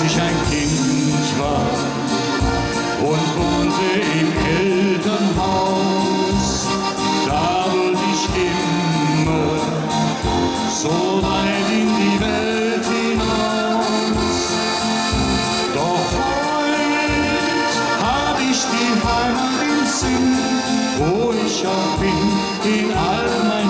als ich ein Kind war und wohnte im Elternhaus. Da wollte ich immer so weit in die Welt hinaus. Doch heute hab ich die Heimat im Sinn, wo ich auch bin, in all meinen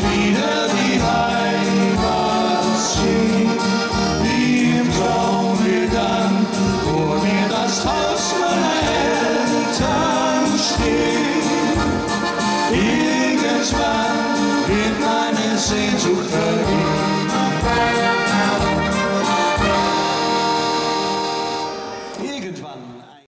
sweeter.